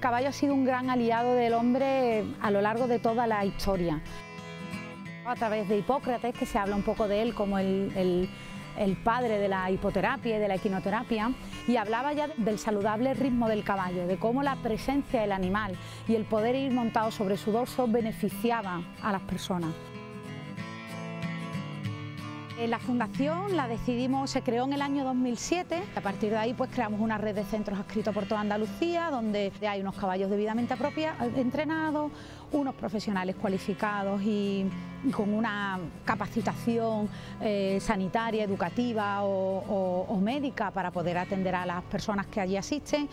caballo ha sido un gran aliado del hombre a lo largo de toda la historia. A través de Hipócrates, que se habla un poco de él como el, padre de la hipoterapia y de la equinoterapia, y hablaba ya del saludable ritmo del caballo, de cómo la presencia del animal y el poder ir montado sobre su dorso beneficiaba a las personas. Eh, la fundación la decidimos, se creó en el año 2007. A partir de ahí pues creamos una red de centros adscritos por toda Andalucía, donde hay unos caballos debidamente entrenados, unos profesionales cualificados y, con una capacitación eh, sanitaria, educativa o, médica para poder atender a las personas que allí asisten.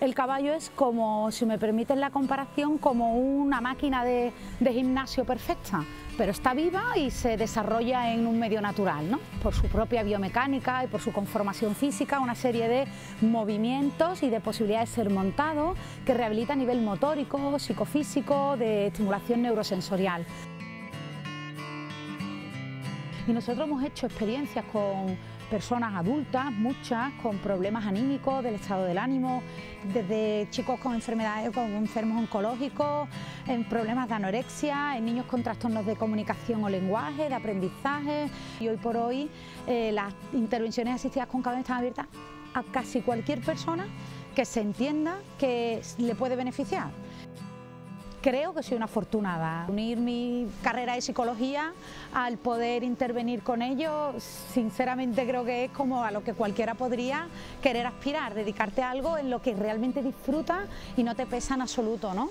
El caballo es como, si me permiten la comparación, como una máquina de gimnasio perfecta pero está viva y se desarrolla en un medio natural, ¿no? por su propia biomecánica y por su conformación física, una serie de movimientos y de posibilidades de ser montado que rehabilita a nivel motórico, psicofísico, de estimulación neurosensorial. Y nosotros hemos hecho experiencias con personas adultas, muchas con problemas anímicos del estado del ánimo, desde chicos con enfermedades, con enfermos oncológicos, en problemas de anorexia, en niños con trastornos de comunicación o lenguaje, de aprendizaje. Y hoy por hoy eh, las intervenciones asistidas con caballo están abiertas a casi cualquier persona que se entienda que le puede beneficiar. Creo que soy una afortunada. Unir mi carrera de psicología al poder intervenir con ellos, sinceramente creo que es como a lo que cualquiera podría querer aspirar, dedicarte a algo en lo que realmente disfrutas y no te pesa en absoluto, ¿no?